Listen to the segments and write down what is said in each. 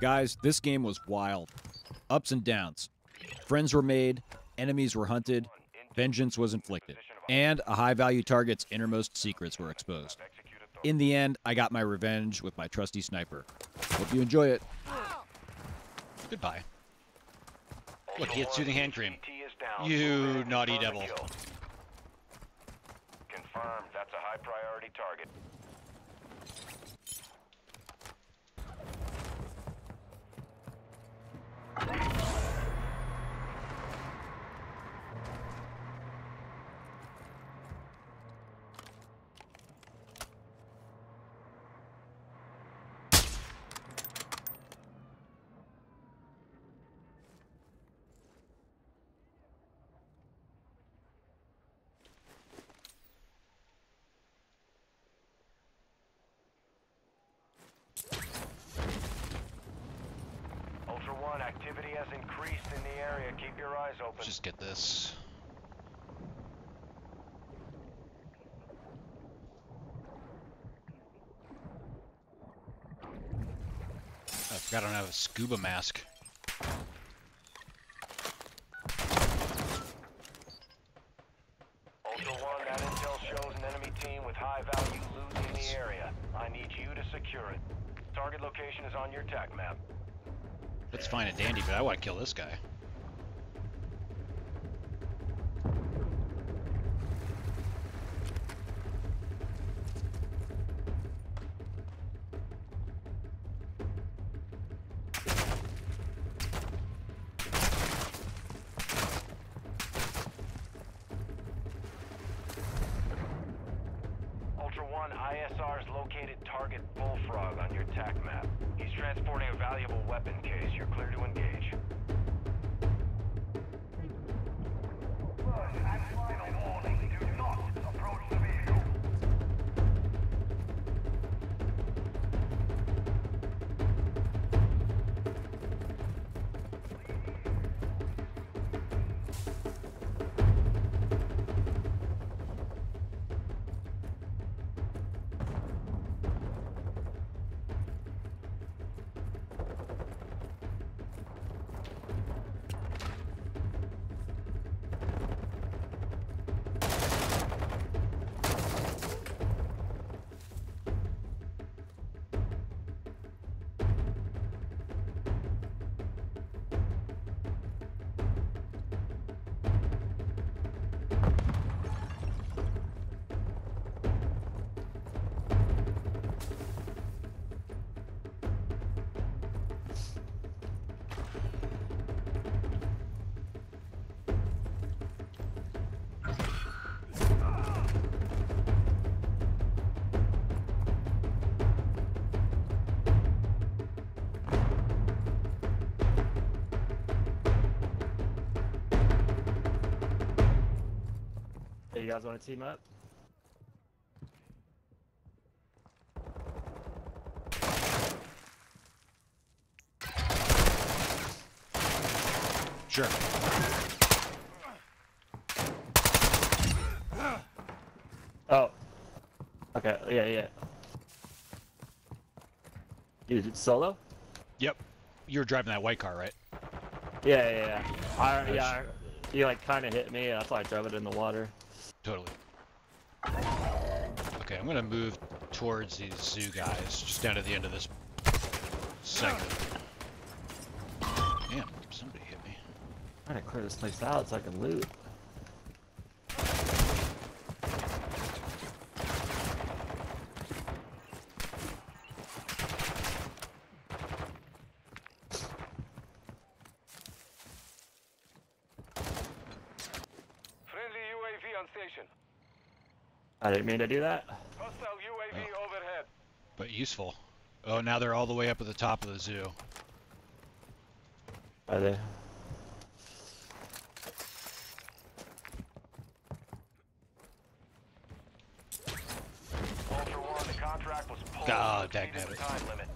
Guys, this game was wild. Ups and downs. Friends were made, enemies were hunted, vengeance was inflicted, and a high value target's innermost secrets were exposed. In the end, I got my revenge with my trusty sniper. Hope you enjoy it. Goodbye. Look, he had soothing hand cream. You naughty devil. Confirmed. That's a high priority target. Ultra One, activity has increased in the area. Keep your eyes open. Let's just get this. Oh, I forgot I don't have a scuba mask. Ultra One, that intel shows an enemy team with high value loot in the area. I need you to secure it. Target location is on your TAC map. It's fine and dandy, but I want to kill this guy. Located target Bullfrog on your TAC map. He's transporting a valuable weapon case. You're clear to engage. Hey, you guys want to team up? Sure. Oh. Okay, yeah, yeah. Is it solo? Yep. You were driving that white car, right? Yeah, yeah, yeah. I, yeah, I- you like kind of hit me, that's why I drove it in the water. Totally. Okay, I'm gonna move towards these zoo guys, just down to the end of this segment. Damn, somebody hit me. Trying to clear this place out so I can loot. Friendly UAV on station. I didn't mean to do that. Hostile UAV overhead. But useful. Oh, now they're all the way up at the top of the zoo. Are they? Ultra One, the contract was. God, to exceed dagnabbit. the time limit.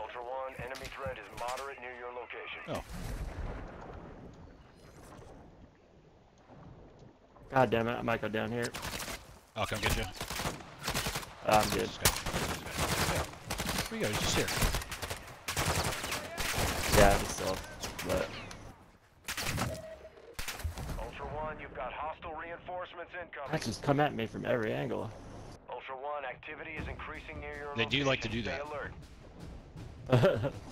Ultra One, enemy threat is moderate near your location. Oh, God damn it, I might go down here. I'll come get you. I'm good. This guy. This guy. Where you go? He's just here. Yeah, I'm still. But Ultra One, you've got hostile reinforcements incoming. that just come at me from every angle. Ultra One, activity is increasing near your They do like to do Stay that.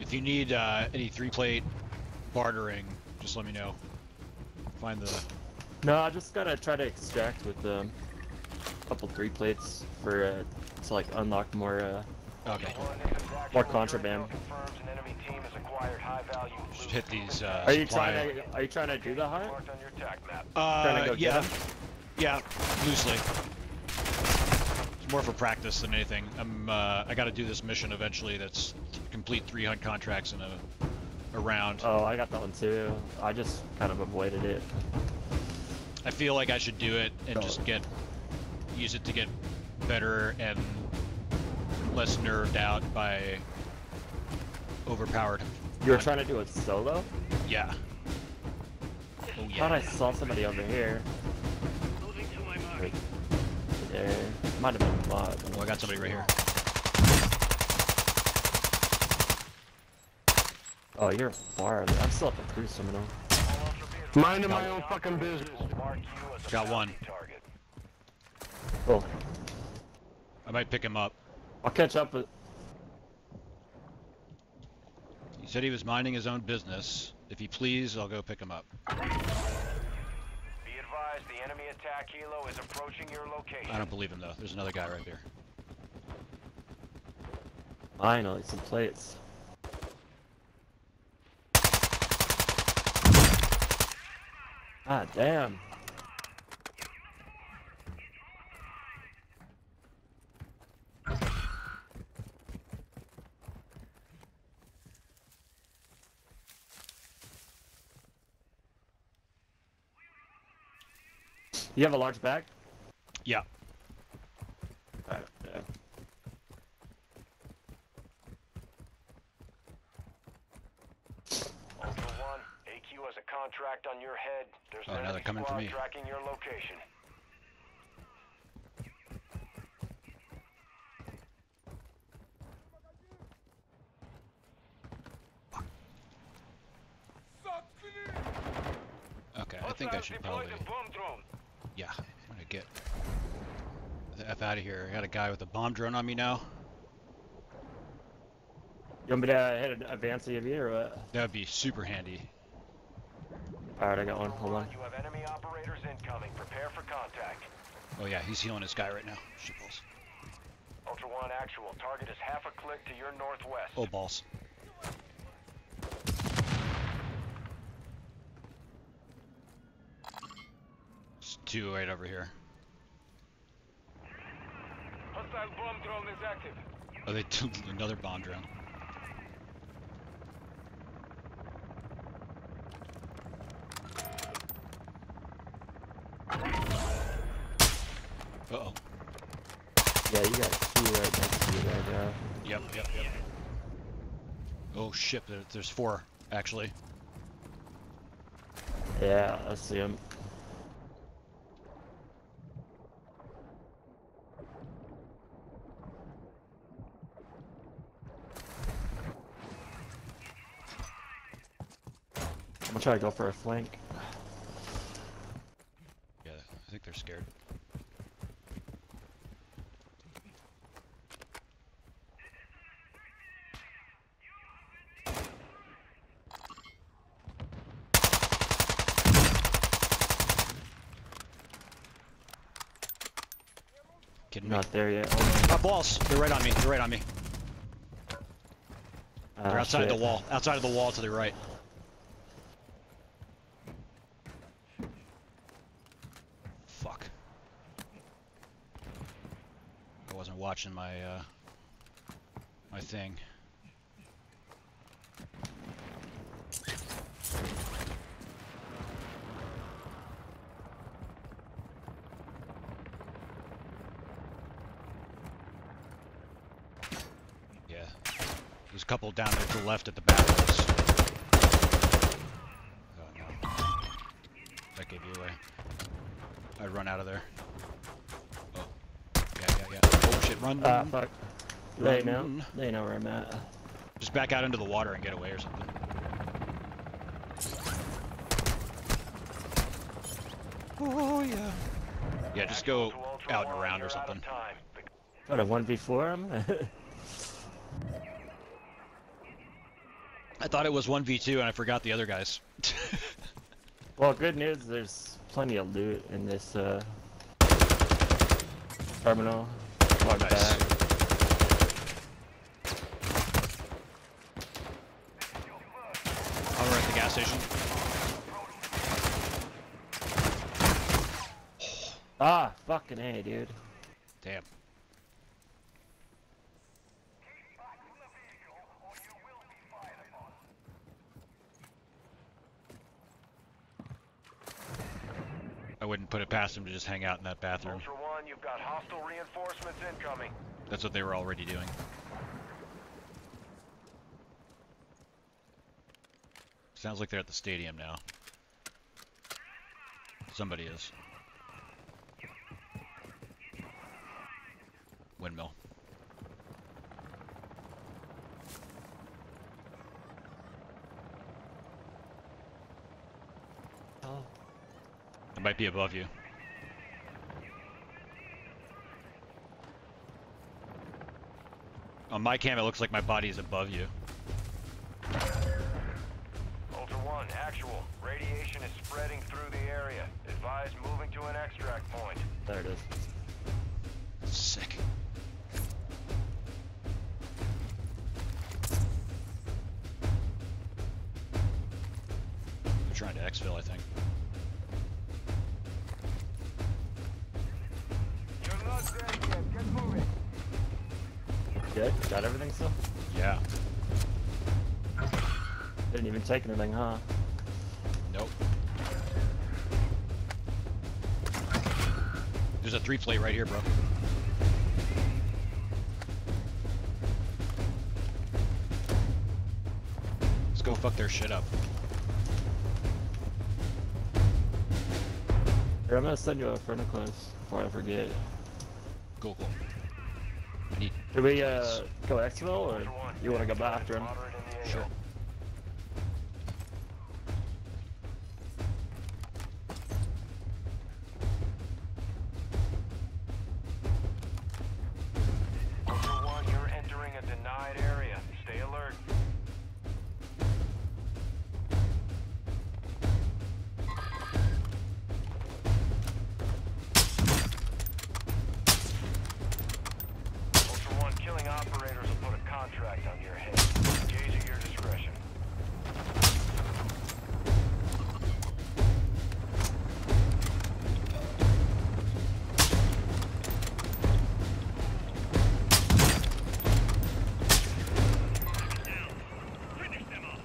If you need uh, any three plate bartering, just let me know. Find the. No, I just gotta try to extract with um, a couple three plates for uh, to like unlock more. Uh, Okay. One, this is actual. More contraband. intel confirms an enemy team has acquired high-value Should hit these. Uh, are you supply- trying to? Are you trying to do the hunt? Marked on your TAC map. Trying to Uh, go get yeah, loosely. It's more for practice than anything. I'm. Uh, I got to do this mission eventually. That's complete three hunt contracts in a, a round. Oh, I got that one too. I just kind of avoided it. I feel like I should do it and Oh. just get use it to get better and less nerved out by overpowered. You were trying to do it solo? Yeah. Oh I thought I saw somebody over here. Right there. Might have been a bot. Oh, I got somebody right here. Oh, you're far. I'm still up at cruise terminal. All Ultra be Minding my own fucking business. will mark you as a Got one. bounty Target. Cool. I might pick him up. I'll catch up with. He said he was minding his own business. If he please, I'll go pick him up. Be advised, the enemy attack helo is approaching your location. I don't believe him though. There's another guy right there. Finally, some plates. Ah, damn. You have a large bag? Yeah. Alright, yeah. Ultra One, AQ has a contract on your head. There's Oh, an now they're enemy coming for me. tracking your location. Okay, I think I should probably. Yeah, I'm gonna get the f out of here. I got a guy with a bomb drone on me now. You want me to uh, hit an advance EV or what? That would be super handy. Alright, I got one. Hold on. You have enemy operators incoming. Prepare for contact. Oh yeah, he's healing his guy right now. Shit balls. Ultra One actual. Target is half a click to your northwest. Oh balls. It's two right over here. Hostile bomb drone is active. Oh, they took another bomb drone. Uh oh. Yeah, you got a key right next to you there, bro. Yep, yep, yep. Oh shit, there, there's four, actually. Yeah, I see him. Try to go for a flank. Yeah, I think they're scared. Kidding me? Not there yet. Hold Ah, balls! They're right on me. They're right on me. on. They're Ah, outside the wall. Outside of the wall to the right. Fuck. My uh my thing. Yeah. There's a couple down there to the left at the back. Oh no. That gave you away. I'd run out of there. Run, Ah, run. fuck. They know. They know where I'm at. Just back out into the water and get away or something. Oh yeah. Yeah, just go Actual to Ultra out and around or you're out of something. time. What a one v four him? I thought it was 1v2 and I forgot the other guys. well, good news. There's plenty of loot in this uh, terminal. Walk Nice. back. We're at the gas station. Ah, fucking a, dude. Damn. Wouldn't put it past him to just hang out in that bathroom. Ultra One, you've got hostile reinforcements incoming. That's what they were already doing. Sounds like they're at the stadium now. Somebody is. Windmill. It might be above you. On my cam, it looks like my body is above you. Ultra One, actual. Radiation is spreading through the area. Advise moving to an extract point. There it is. Sick. They're trying to exfil, I think. Even take anything, huh? Nope. There's a three plate right here, bro. Let's go fuck their shit up. Here, I'm gonna send you a friend request before I forget. Cool, cool. I need. Do we uh go exfil or you wanna go back after him? moderate in the area. Sure.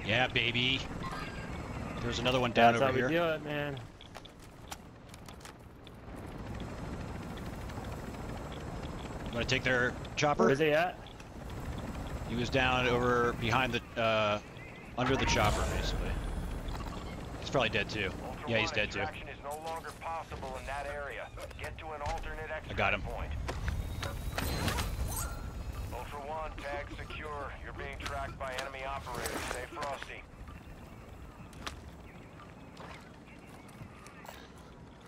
Yeah, baby. There's another one down That's how we do it, man. Want to take their chopper? is he at? He was down over behind the, uh, under the chopper, basically. He's probably dead too. Ultra Yeah, he's dead too. extraction is no longer possible in that area. Get to an alternate extract got him. point. Ultra One, tag secure. You're being tracked by enemy operators. Stay frosty.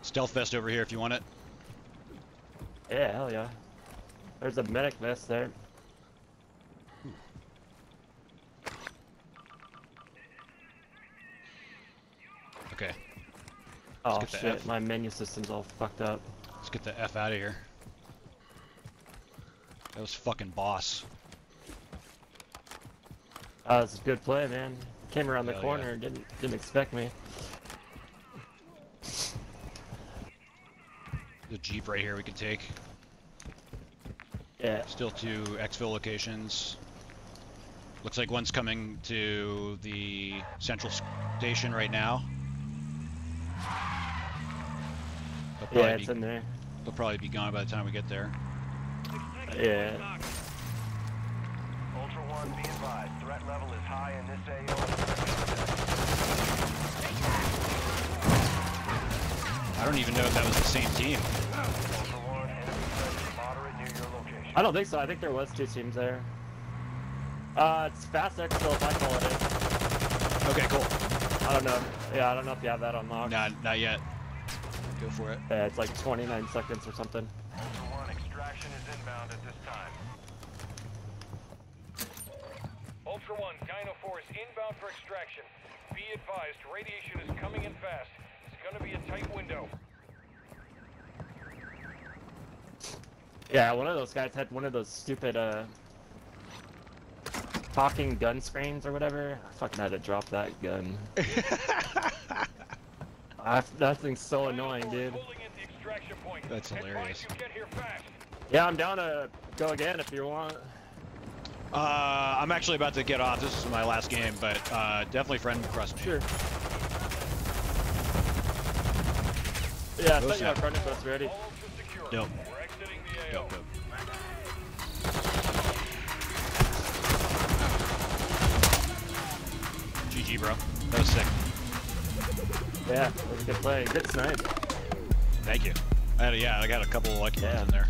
Stealth vest over here if you want it. Yeah, hell yeah. There's a medic vest there. Okay, Oh get the shit, F. my menu system's all fucked up. let's get the F out of here. That was fucking boss. Uh, it's a good play, man. Came around the Hell corner, yeah. didn't didn't expect me. The jeep right here we can take. Yeah. Still two exfil locations. Looks like one's coming to the central station right now. Yeah, it's be, in there. they'll probably be gone by the time we get there. Yeah. Ultra One, be advised. Threat level is high in this AO. I don't even know if that was the same team. Ultra One, enemy threat is moderate near your location. I don't think so. I think there was two teams there. Uh, it's fast exfil if I call it in. Okay, cool. I don't know. Yeah, I don't know if you have that unlocked. Not, not yet. Go for it. Yeah, it's like 29 seconds or something. Ultra One, extraction is inbound at this time. Ultra One, Dino Force inbound for extraction. Be advised, radiation is coming in fast. It's gonna be a tight window. Yeah, one of those guys had one of those stupid, uh, talking gun screens or whatever. I fucking had to drop that gun. I, that thing's so annoying, dude. Pulling at the extraction point. That's hilarious. You get here fast. Yeah, I'm down to go again if you want. Uh, I'm actually about to get off. This is my last game, but uh, definitely friend request me. Sure. Yeah, I thought you had friend request ready. All ultra secure. Dope. We're exiting the AO. Dope, dope. GG, bro. That was sick. Yeah, that was a good play. Good snipe. Thank you. I had a, yeah, I got a couple of lucky Yeah. ones in there.